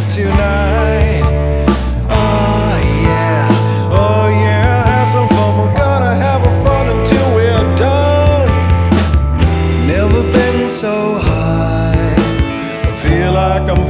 trip tonight. Ah, yeah, oh yeah, have some fun. We're gonna have a fun until we're done. Never been so high. I feel like I'm.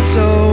so